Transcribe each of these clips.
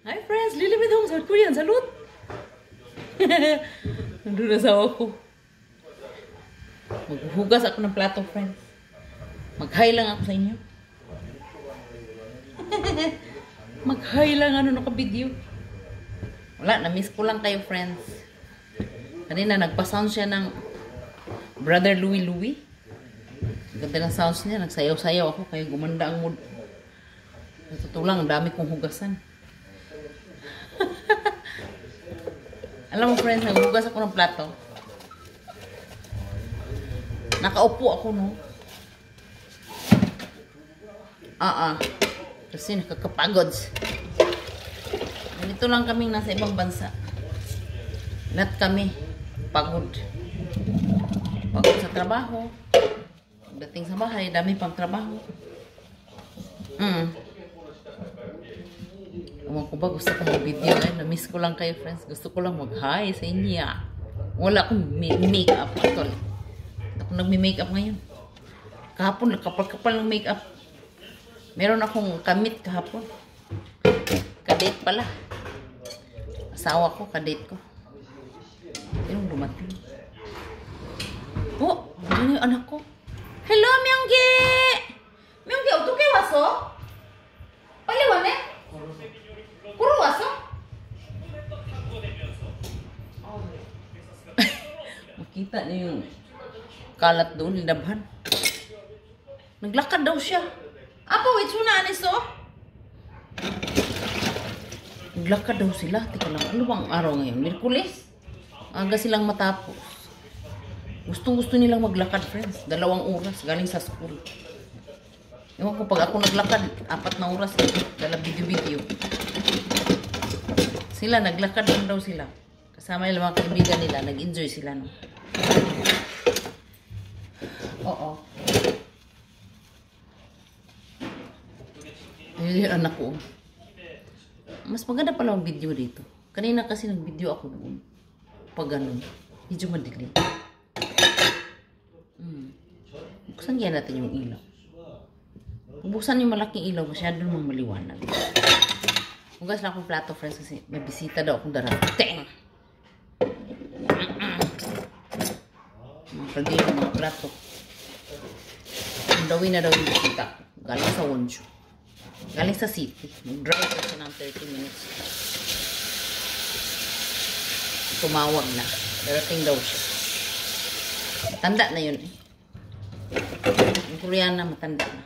Hi friends, lilimit akong South Korean. Salut! Nandun na sa ako. Maghuhugas ako ng plato, friends. Mag-hi lang ako sa inyo. Mag-hi lang ano naka-video. Wala, na-miss ko lang kayo, friends. Kanina, nagpa-sound siya ng Brother Louie Louie. Ganda ng sounds niya. Nagsayaw-sayaw ako, kaya gumanda ang mood. Totoo lang, ang dami kong hugasan. Alam mo, friends, naghugas ako ng plato. Nakaupo ako, no? Ah, ah. Kasi nakakapagod. Ganito lang kaming nasa ibang bansa. Lahat kami pagod. Pagod sa trabaho. Dating sa bahay, dami pang trabaho. Mm. Ba, gusto ko mag-video eh. Na-miss ko lang kayo, friends. Gusto ko lang mag-hi sa inyo. Wala akong make-up. Actually. Ako nagme-makeup ngayon. Kahapon, kapal-kapal ng makeup. Meron akong kamit kahapon. Kadate pala. Asawa ko, kadate ko. Sinong dumating? Oh, ano yung anak ko? Hello, Myunggi! Makita niyo yung kalat doon, linabhan. Naglakad daw siya. Apo, wait muna, anis to? Naglakad daw sila. Teka lang, ano bang araw ngayon? Merkulis? Aga silang matapos. Gustong gusto nilang maglakad, friends. Dalawang oras, galing sa school. Ewan ko, pag ako naglakad, apat na oras, eh, dala video-video. Sila, naglakad lang daw sila. Kasama yung mga kaibigan nila, nag-enjoy sila, no? Oo. Ayun yung anak ko. Mas maganda pala ang video dito. Kanina kasi nag-video ako doon. Pag ganun. Medyo madilim. Hmm. Buksan kaya natin yung ilaw. Buksan yung malaking ilaw, masyado namang maliwanag. Hugas lang akong plato, friends, kasi may bisita daw akong darating. Mga kagay ng mga plato. Dawin na daw yung ko. Galing sa Wonshu. Galing sa city. Mag-drive ko siya ng 30 minutes. Tumawag na. Darating daw siya. Tanda na yun eh. Yung Koreana, matanda na.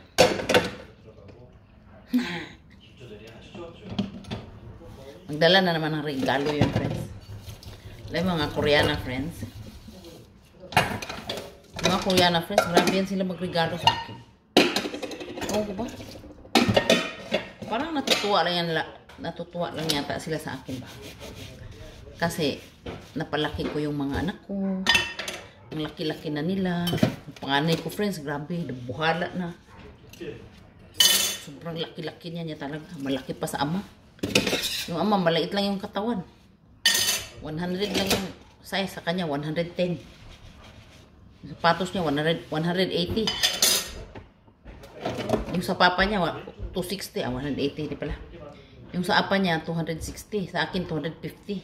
Magdala na naman ng regalo yun, friends. Alam mga Koreana friends. Mga Koreana friends, grabe yan sila magregalo sa akin. Oo ko ba? Parang natutuwa lang yan, natutuwa lang yata sila sa akin ba? Kasi, napalaki ko yung mga anak ko. Ang laki-laki na nila. Ang panganay ko, friends, grabe, buhala na. Sobrang laki-laki niya niya talaga. Malaki pa sa ama. Yung ama, maliit lang yung katawan. 100 lang yung size sa kanya, 110. Sapatos niya, 100, 180. Yung sa papa niya, 260. Ah, 180 di pala. Yung sa apa niya, 260. Sa akin, 250.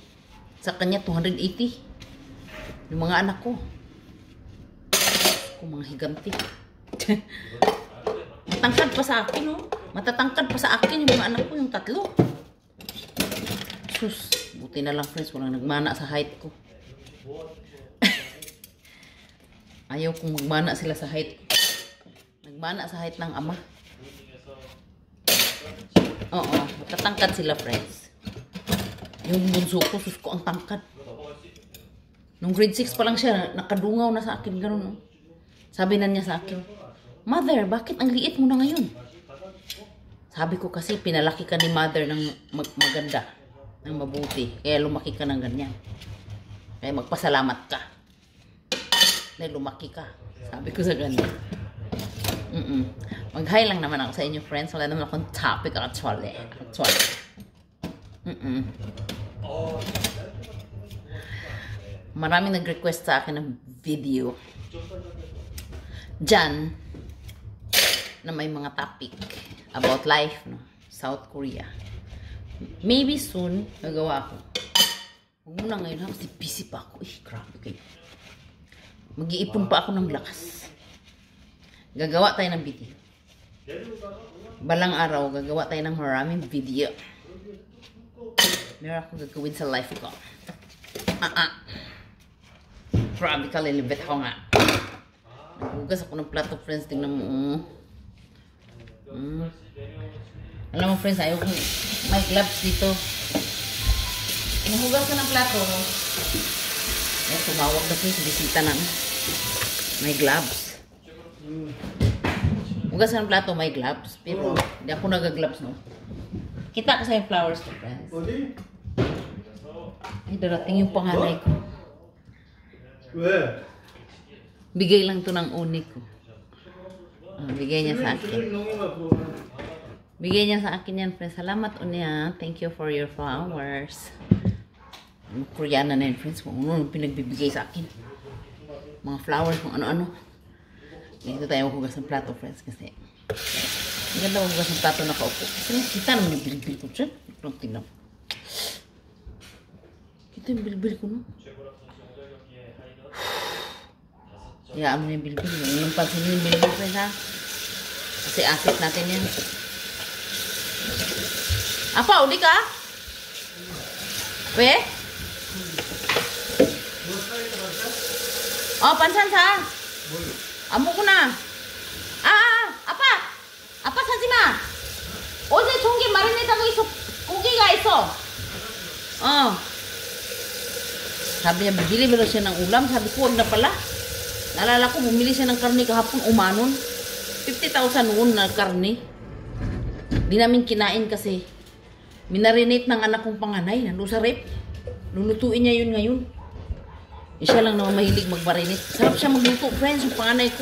Sa kanya, 280. Yung mga anak ko. Kung mga higanti. Matangkad pa sa akin, oh. Matatangkad pa sa akin yung mga anak ko, yung tatlo. Sus, buti na lang friends, walang nagmana sa height ko. Ayaw kong magmana sila sa height. Nagmana sa height ng ama. Oo, matatangkad sila friends. Yung bunso ko, sus ko ang tangkad. Nung grade 6 pa lang siya, nakadungaw na sa akin, ganun. Oh. Sabi na niya sa akin, Mother, bakit ang liit mo na ngayon? Sabi ko kasi, pinalaki ka ni mother ng mag maganda, ng mabuti. Kaya lumaki ka ng ganyan. Kaya magpasalamat ka. Dahil lumaki ka. Sabi ko sa ganyan. Mm -mm. Mag-hi lang naman ako sa inyo, friends. Wala naman akong topic actually. Actually. Mm -mm. Maraming nag-request sa akin ng video. Diyan, na may mga topic about life, no? South Korea. Maybe soon, gagawa ako. Huwag muna ngayon ha, kasi busy pa ako. Eh, grabe kayo. Mag-iipon pa ako ng lakas. Gagawa tayo ng video. Balang araw, gagawa tayo ng maraming video. Meron akong gagawin sa life ko. Ah, ah. Grabe ka, lilibet ako nga. Nagugas ako ng plato, friends. Tingnan mo. Mm. Alam mo, friends, ayaw kong may gloves dito. Inuhugas ka ng plato. Ay, tumawag na friends. Bisita na. May gloves. Hugas ng plato, may gloves. Pero, hindi ako nag-gloves, no? Kita ko sa yung flowers ko, friends. Ay, darating yung panganay ko. 왜? Bigay lang to ng uni ko. Ah, bigay niya sa akin. Bigay niya sa akin yan, friends. Salamat, Unya. Thank you for your flowers. Ano, Koreana na yun, friends. Kung ano yung pinagbibigay sa akin. Mga flowers, kung ano-ano. Dito tayo maghugas ng plato, friends. Kasi, ang ganda maghugas ng plato nakaupo. Kasi kita naman yung bilbil ko dyan. Ito tingnan. Kita yung bilbil ko, no? Hayaan mo na yung bilbil. Yung pansin yung bilbil, friends, ha? Kasi asset natin yan. Apa, uli ka? We? Oh, pansan sa? Amo ko na. Ah, ah, ah, apa? Apa sa ma? 어제 종게 마리네다고 있어. 고기가 있어. Oh. Sabi niya, bibili mo siya ng ulam. Sabi ko, huwag na pala. Nalala ko, bumili siya ng karne kahapon, umanon. 50,000 noon na karne. Di namin kinain kasi minarinate ng anak kong panganay. Nandun sa rep. Lulutuin niya yun ngayon. Eh, siya lang naman mahilig magmarinate. Sarap siya magluto, friends, yung panganay ko.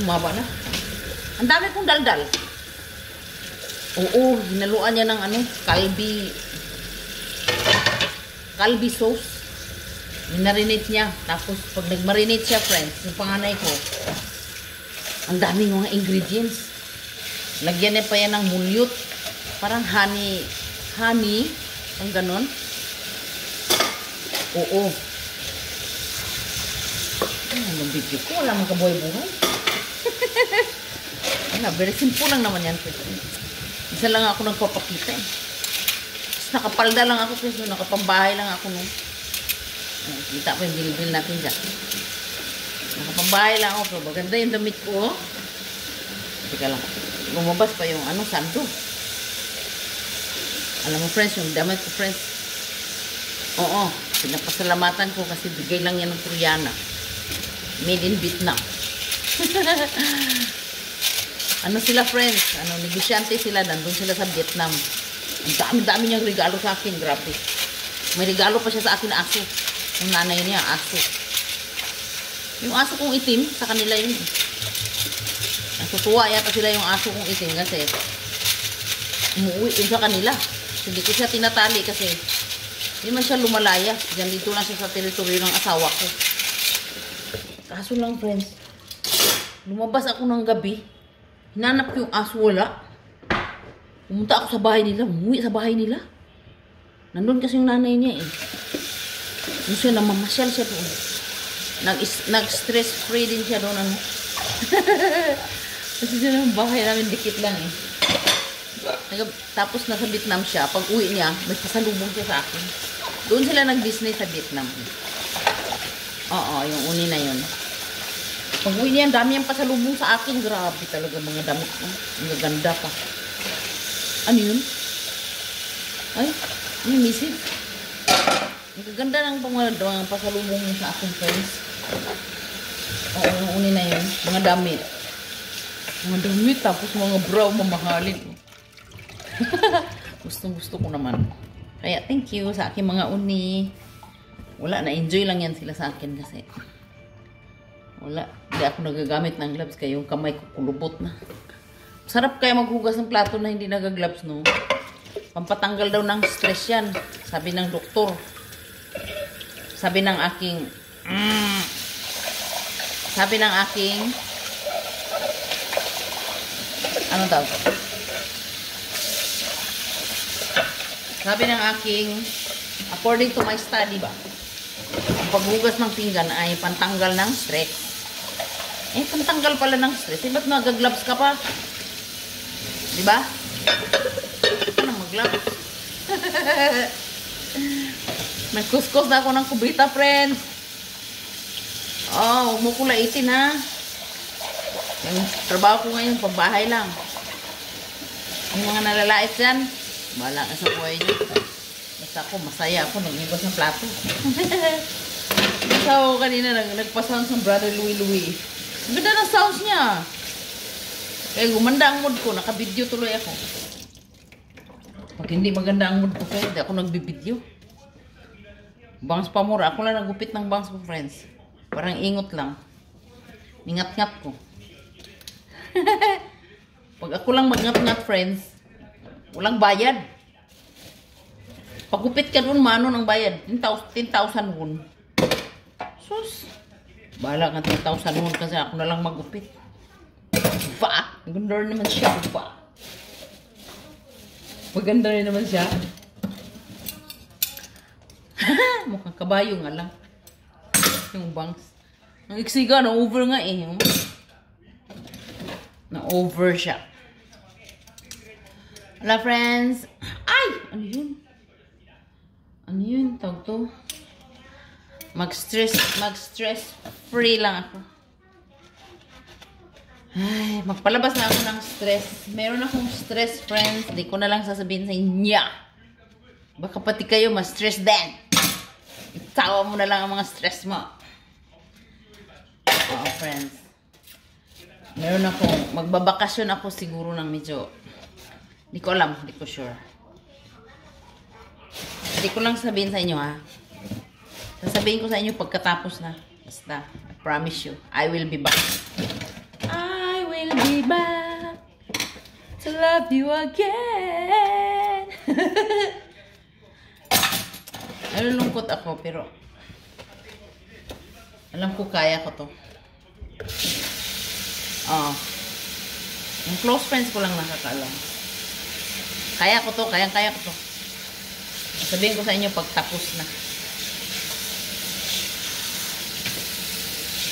Humaba na. Ang dami kong daldal. Oo, ginaluan niya ng ano, kalbi. Kalbi sauce. Minarinate niya. Tapos, pag nagmarinate siya, friends, yung panganay ko, ang daming mga ingredients. Lagyan niya pa yan ng mulyot. Parang honey, honey, ang ganon. Oo. Ano ang video ko? Wala mang kabuhay-buhay. Wala, very simple lang naman yan. Isa lang ako nagpapakita eh. Tapos nakapalda lang ako kasi nakapambahay lang ako no. Ayan, kita po yung bilbil natin dyan. Nakapambahay lang ako. Pero maganda yung damit ko. oh. Teka lang. Lumabas pa yung ano, sando. Alam mo friends, yung damit ko friends. Oo, pinapasalamatan ko kasi bigay lang yan ng Koreana. Made in Vietnam. ano sila friends? Ano, negosyante sila. Nandun sila sa Vietnam. Ang dami-dami niyang regalo sa akin. Grabe. May regalo pa siya sa akin aso. Yung nanay niya, aso. Yung aso kong itim, sa kanila yun. Natutuwa yata sila yung aso kong itim kasi umuwi yun sa kanila. Hindi ko siya tinatali kasi hindi man siya lumalaya. Diyan dito lang siya sa teritoryo ng asawa ko. Kaso lang friends, lumabas ako ng gabi. Hinanap ko yung aso wala. Pumunta ako sa bahay nila. Umuwi sa bahay nila. Nandun kasi yung nanay niya eh. Yung siya, namamasyal siya doon. Nag- Nag-stress free din siya doon. Ano. kasi siya ng bahay namin dikit lang eh. Nag- Tapos nasa Vietnam siya. Pag uwi niya, may pasalubong siya sa akin. Doon sila nag-Disney sa Vietnam. Oo, yung uni na yun. Ang dami yung pasalubong sa akin. Grabe talaga mga damit. ko. Ang ganda pa. Ano yun? Ay, may misid. Ang gaganda ng mga pasalubong sa akin, friends. Oo, yung uni na yun. Mga damit. Mga damit, tapos mga bra, mamahalin. Gustong gusto ko naman. Kaya thank you sa aking mga uni. Wala, na-enjoy lang yan sila sa akin kasi. Wala, hindi ako nagagamit ng gloves kaya yung kamay ko kulubot na. Sarap kaya maghugas ng plato na hindi nagagloves, no? Pampatanggal daw ng stress yan. Sabi ng doktor. Sabi ng aking... Mm, sabi ng aking... Ano daw? Sabi ng aking, according to my study ba, ang paghugas ng pinggan ay pantanggal ng stress. Eh, pantanggal pala ng stress. Eh, ba't nagagloves ka pa? Di ba? Ano nang mag-gloves? May kuskus na ako ng kubita, friends. Oh, huwag mo ha? Yung trabaho ko ngayon, pambahay lang. Yung mga nalalait dyan, bahala ka sa buhay niyo. Basta ako, masaya ako, nag-ibas ng plato. Ako kanina, nag nagpa-sounds ng brother Louie Louie. Ganda ng sounds niya. Kaya gumanda ang mood ko, naka-video tuloy ako. Pag hindi maganda ang mood ko, kaya hindi ako nagbibideo. Bangs pa mura. Ako lang nagupit ng bangs ko, friends. Parang ingot lang. Ingat-ngat ko. Pag ako lang magngat-ngat, friends, walang bayad. Pagupit ka dun, mano ng bayad? 10,000 won. Sus. Bahala ka 10,000 won kasi ako na lang magupit. Ba? Maganda rin naman siya. Ba? Maganda rin naman siya. Mukhang kabayo nga lang. Yung bangs. Ang iksiga, na-over nga eh. oh. Na-over siya. Hello, friends. Ay! Ano yun? Ano yun? Tawag to? Mag-stress, mag-stress free lang ako. Ay, magpalabas na ako ng stress. Meron akong stress, friends. Di ko na lang sasabihin sa inyo. Baka pati kayo ma-stress din. Itawa mo na lang ang mga stress mo. Oo, friends. Meron ako, magbabakasyon ako siguro ng medyo, di ko alam, di ko sure. Di ko lang sabihin sa inyo ha. Sasabihin ko sa inyo pagkatapos na. Basta, I promise you, I will be back. I will be back to love you again. Nalulungkot ako, pero alam ko kaya ko to. Oo. Yung close friends ko lang nakakaalam. Kaya ko to, kayang-kaya ko to. Sabihin ko sa inyo pag tapos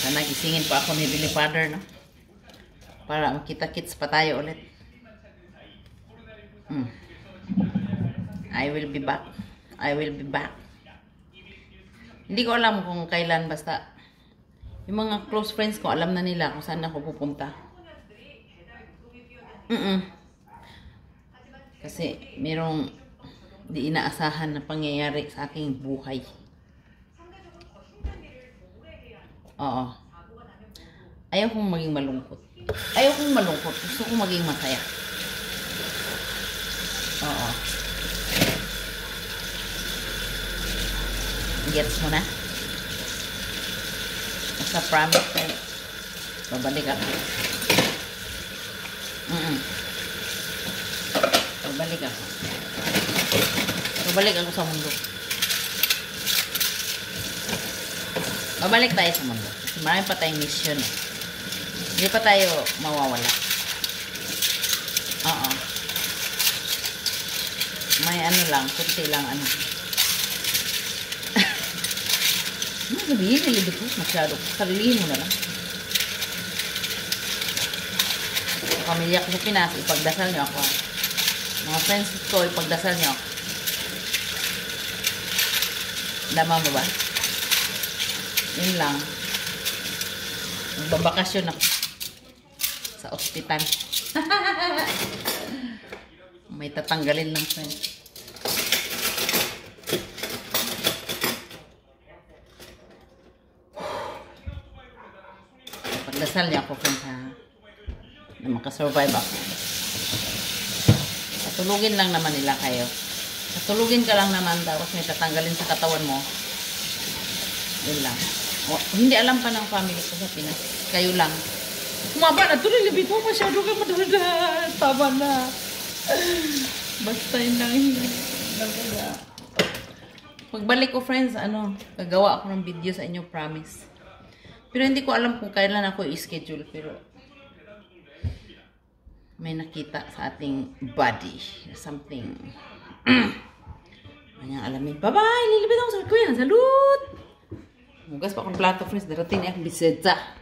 na. Sana gisingin pa ako ni Billy Father, no? Para makita-kits pa tayo ulit. Hmm. I will be back. I will be back. Hindi ko alam kung kailan basta yung mga close friends ko, alam na nila kung saan ako pupunta. Mm Kasi merong di inaasahan na pangyayari sa aking buhay. Oo. Ayaw kong maging malungkot. Ayaw kong malungkot. Gusto kong maging masaya. Oo. Gets mo na? Basta promise ko. Babalik ako. Mm -mm. Babalik ako. Babalik ako sa mundo. Babalik tayo sa mundo. Kasi marami pa tayong mission. eh. Hindi pa tayo mawawala. Oo. May ano lang, kunti lang ano. Ano sabihin? Nalibig ko. Masyado. Sarilihin mo na lang. Pamilya ko sa Pinas, ipagdasal niyo ako. Mga friends ko, ipagdasal niyo ako. Dama mo ba? Yun lang. Magbabakasyon ako. Sa ospital. May tatanggalin lang friends. Pagdasal niya ako friends ha. Na makasurvive ako. Patulugin lang naman nila kayo. Patulugin ka lang naman tapos may tatanggalin sa katawan mo. Yun lang. Hindi alam pa ng family ko sa Pinas. Kayo lang. Kumaba na tuloy. Labi mo masyado ka madala. Tama na. Basta yun lang. Talaga. Pagbalik ko friends, ano, gagawa ako ng video sa inyo, promise. Pero hindi ko alam kung kailan ako i-schedule. Pero may nakita sa ating body. Something. salamin. Bye-bye! Lilipit ako sa kuya. Salud! Moga sepak plato fris daratin ya bisa cah.